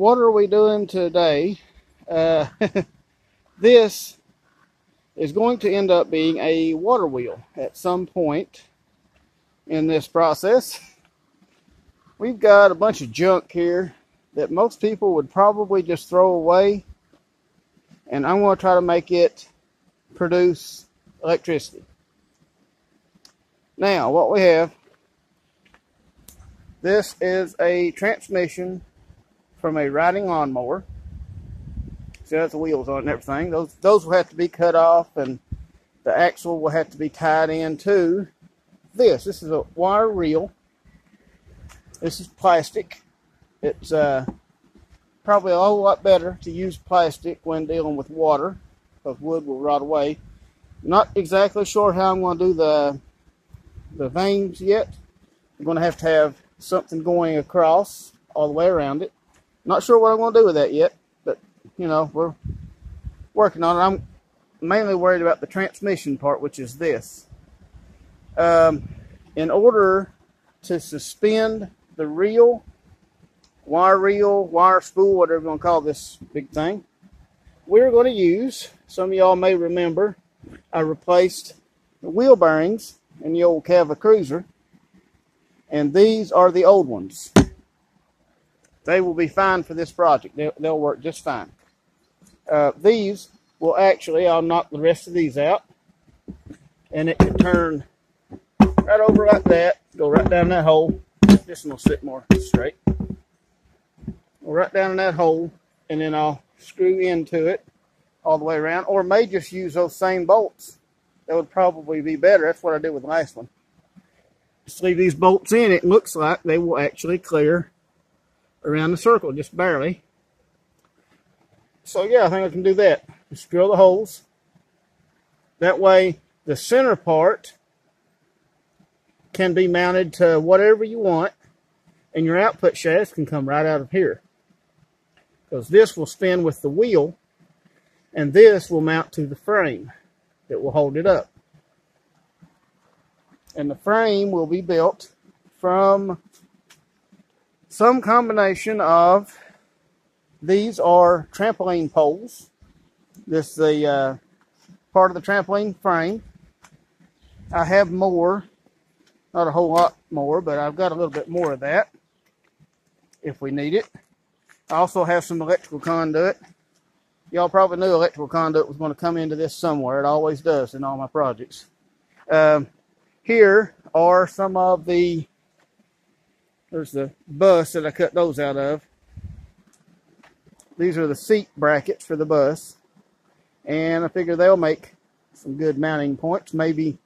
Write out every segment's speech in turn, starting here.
What are we doing today? Uh, this is going to end up being a water wheel at some point in this process. We've got a bunch of junk here that most people would probably just throw away. And I'm going to try to make it produce electricity. Now, what we have, this is a transmission from a riding lawnmower. See, that's the wheels on and everything. Those, those will have to be cut off and the axle will have to be tied into this. This is a wire reel. This is plastic. It's uh, probably a whole lot better to use plastic when dealing with water because wood will rot away. Not exactly sure how I'm going to do the the vanes yet. I'm going to have to have something going across all the way around it. Not sure what I'm going to do with that yet, but you know we're working on it. I'm mainly worried about the transmission part, which is this. Um, in order to suspend the reel, wire reel, wire spool, whatever you want to call this big thing, we're going to use, some of y'all may remember, I replaced the wheel bearings in the old Cava Cruiser, and these are the old ones. They will be fine for this project. They'll, they'll work just fine. Uh, these will actually, I'll knock the rest of these out, and it can turn right over like that, go right down that hole. This one will sit more straight. Go right down in that hole, and then I'll screw into it all the way around, or may just use those same bolts. That would probably be better. That's what I did with the last one. Just leave these bolts in. It looks like they will actually clear around the circle, just barely. So yeah, I think I can do that. Just drill the holes. That way, the center part can be mounted to whatever you want, and your output shafts can come right out of here. Because this will spin with the wheel, and this will mount to the frame that will hold it up. And the frame will be built from some combination of these are trampoline poles. This is the uh, part of the trampoline frame. I have more, not a whole lot more, but I've got a little bit more of that if we need it. I also have some electrical conduit y'all probably knew electrical conduit was going to come into this somewhere. It always does in all my projects. Um, here are some of the, there's the bus that I cut those out of. These are the seat brackets for the bus. And I figure they'll make some good mounting points. Maybe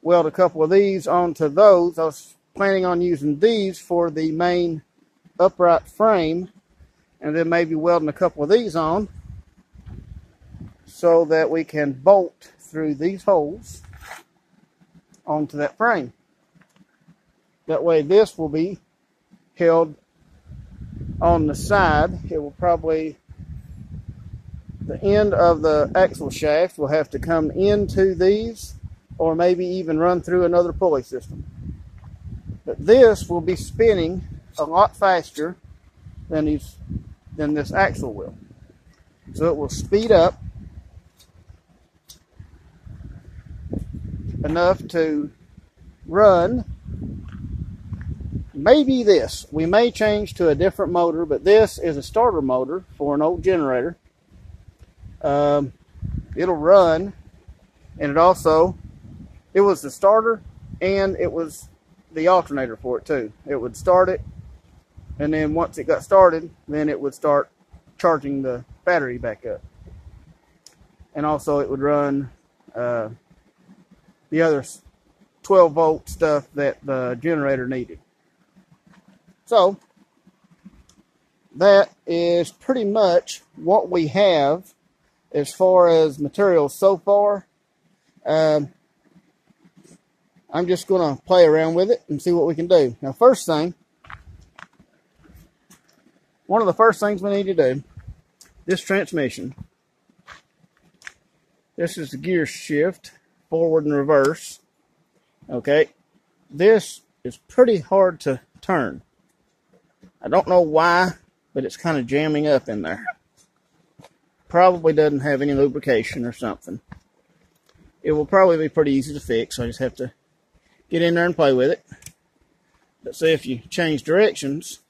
weld a couple of these onto those. I was planning on using these for the main upright frame. And then maybe welding a couple of these on so that we can bolt through these holes onto that frame. That way this will be held on the side. It will probably, the end of the axle shaft will have to come into these or maybe even run through another pulley system. But this will be spinning a lot faster than, these, than this axle will. So it will speed up enough to run maybe this. We may change to a different motor, but this is a starter motor for an old generator. Um, it'll run, and it also, it was the starter, and it was the alternator for it too. It would start it, and then once it got started, then it would start charging the battery back up. And also it would run uh, the other 12 volt stuff that the generator needed. So that is pretty much what we have as far as materials so far. Um, I'm just going to play around with it and see what we can do. Now, first thing, one of the first things we need to do, this transmission, this is the gear shift forward and reverse. Okay, this is pretty hard to turn. I don't know why, but it's kind of jamming up in there. Probably doesn't have any lubrication or something. It will probably be pretty easy to fix. I just have to get in there and play with it. But see if you change directions,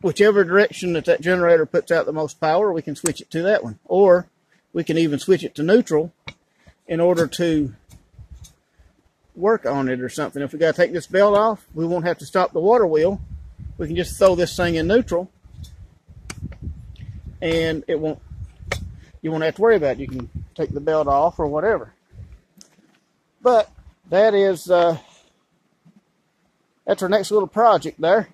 whichever direction that that generator puts out the most power, we can switch it to that one. Or we can even switch it to neutral in order to work on it or something. If we got to take this belt off, we won't have to stop the water wheel. We can just throw this thing in neutral and it won't, you won't have to worry about it. You can take the belt off or whatever. But that is, uh, that's our next little project there.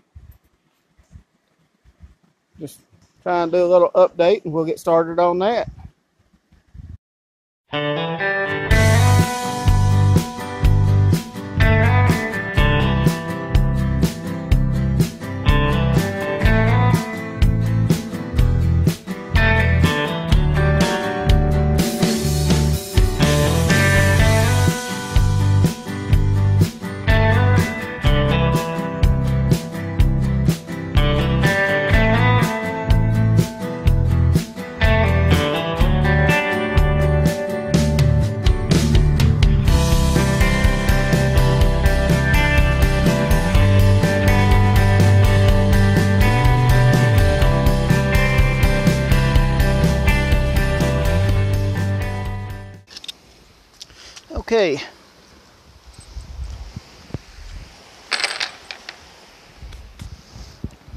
Just try and do a little update and we'll get started on that.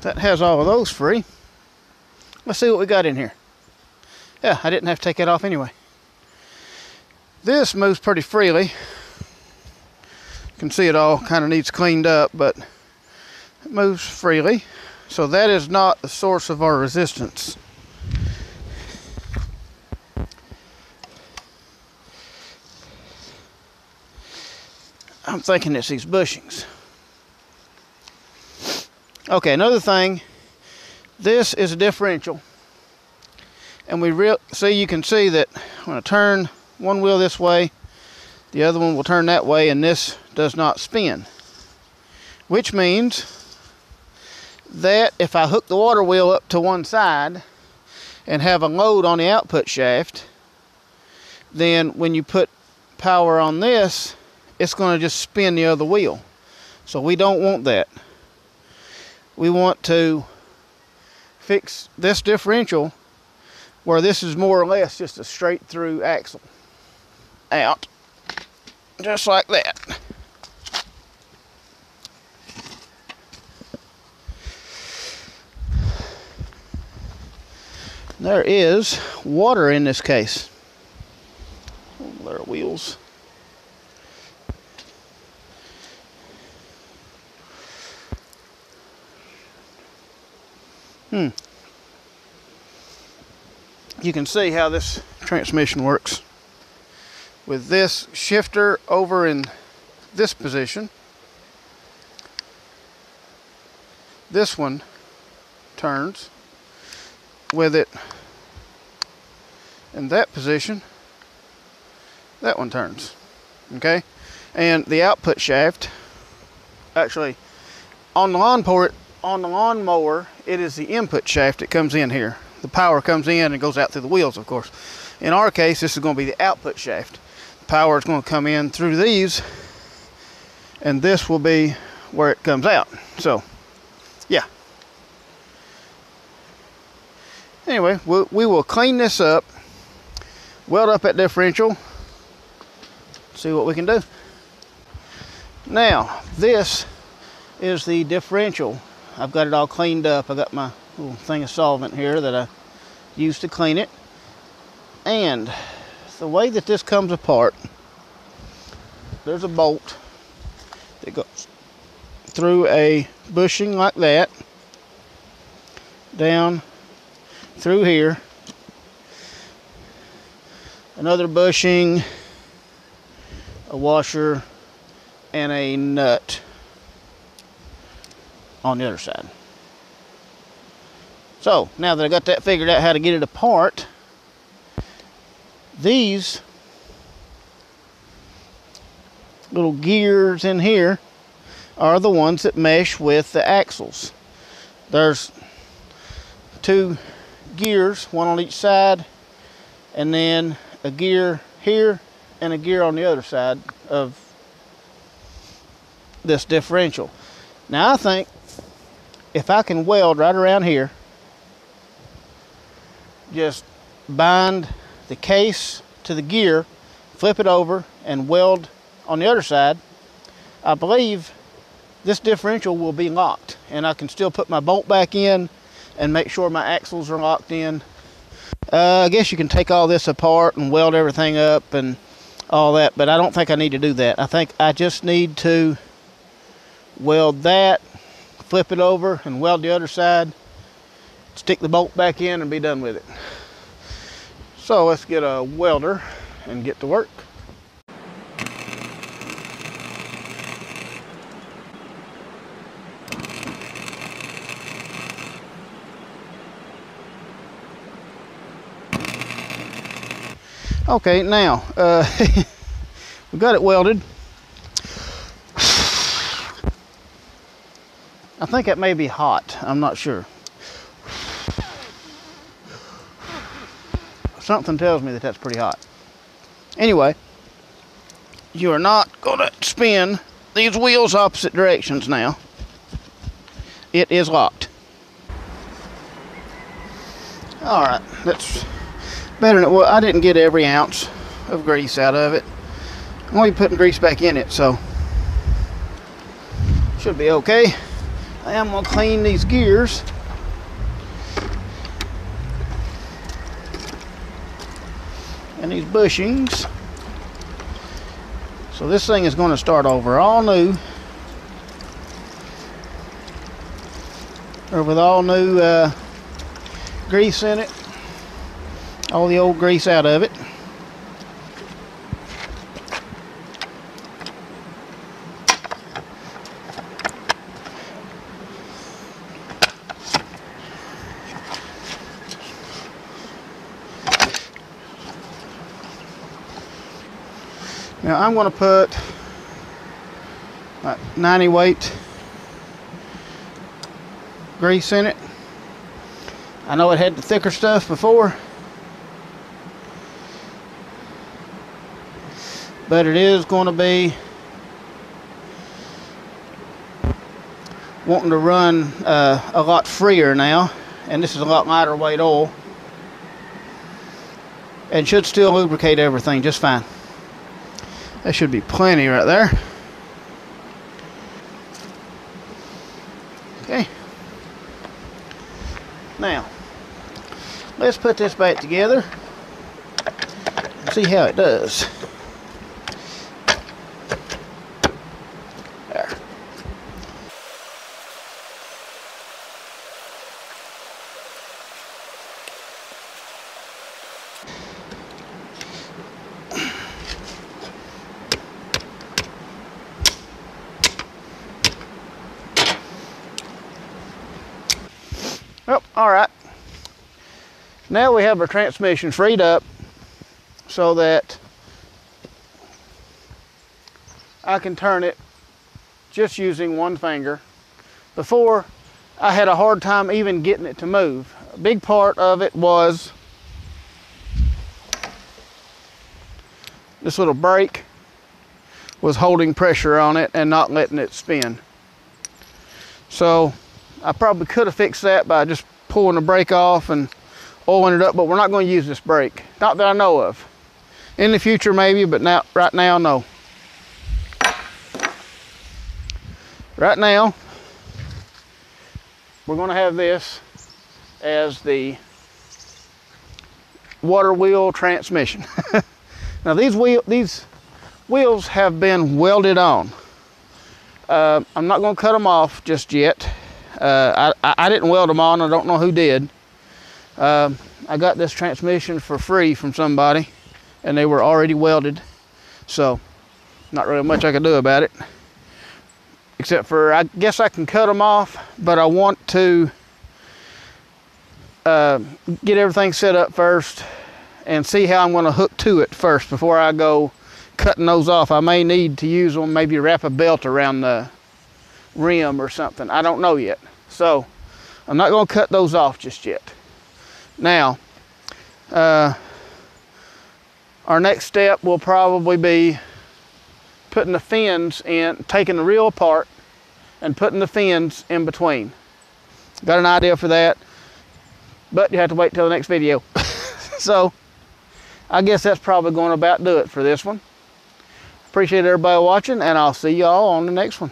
That has all of those free. Let's see what we got in here. Yeah, I didn't have to take it off anyway. This moves pretty freely. You can see it all kind of needs cleaned up, but it moves freely. So that is not the source of our resistance. I'm thinking it's these bushings. Okay, another thing. This is a differential. And we real see you can see that when I turn one wheel this way, the other one will turn that way and this does not spin. Which means that if I hook the water wheel up to one side and have a load on the output shaft, then when you put power on this, it's going to just spin the other wheel. So we don't want that. We want to fix this differential where this is more or less just a straight through axle out just like that there is water in this case there are wheels Hmm. You can see how this transmission works. With this shifter over in this position, this one turns with it in that position that one turns okay and the output shaft actually on the lawn port on the lawnmower, it is the input shaft that comes in here. The power comes in and goes out through the wheels, of course. In our case, this is going to be the output shaft. The power is going to come in through these, and this will be where it comes out. So, yeah. Anyway, we, we will clean this up, weld up that differential, see what we can do. Now, this is the differential I've got it all cleaned up. I got my little thing of solvent here that I used to clean it. And the way that this comes apart, there's a bolt that goes through a bushing like that, down through here, another bushing, a washer, and a nut on the other side. So now that I got that figured out how to get it apart, these little gears in here are the ones that mesh with the axles. There's two gears, one on each side, and then a gear here and a gear on the other side of this differential. Now I think if I can weld right around here, just bind the case to the gear, flip it over, and weld on the other side, I believe this differential will be locked and I can still put my bolt back in and make sure my axles are locked in. Uh, I guess you can take all this apart and weld everything up and all that, but I don't think I need to do that. I think I just need to weld that, flip it over and weld the other side, stick the bolt back in and be done with it. So let's get a welder and get to work. Okay, now uh, we got it welded. I think it may be hot. I'm not sure. Something tells me that that's pretty hot. Anyway, you are not going to spin these wheels opposite directions now. It is locked. All right, that's better than it was. I didn't get every ounce of grease out of it. I'm only putting grease back in it, so should be okay. I am gonna clean these gears. And these bushings. So this thing is gonna start over all new. Or with all new uh, grease in it all the old grease out of it. Now I'm going to put 90 weight grease in it. I know it had the thicker stuff before. but it is going to be wanting to run uh, a lot freer now and this is a lot lighter weight oil and should still lubricate everything just fine that should be plenty right there. Okay. Now let's put this back together and see how it does Well, all right. Now we have our transmission freed up so that I can turn it just using one finger. Before, I had a hard time even getting it to move. A big part of it was this little brake was holding pressure on it and not letting it spin. So I probably could have fixed that by just pulling the brake off and oiling it up, but we're not going to use this brake. Not that I know of. In the future maybe, but now, right now, no. Right now, we're going to have this as the water wheel transmission. now these wheel these wheels have been welded on. Uh, I'm not going to cut them off just yet. Uh, I, I didn't weld them on. I don't know who did. Uh, I got this transmission for free from somebody, and they were already welded. So, not really much I can do about it. Except for, I guess I can cut them off, but I want to uh, get everything set up first and see how I'm going to hook to it first before I go cutting those off. I may need to use them, maybe wrap a belt around the rim or something. I don't know yet. So I'm not going to cut those off just yet. Now, uh, our next step will probably be putting the fins in, taking the reel apart and putting the fins in between. Got an idea for that, but you have to wait till the next video. so I guess that's probably going to about do it for this one. Appreciate everybody watching and I'll see y'all on the next one.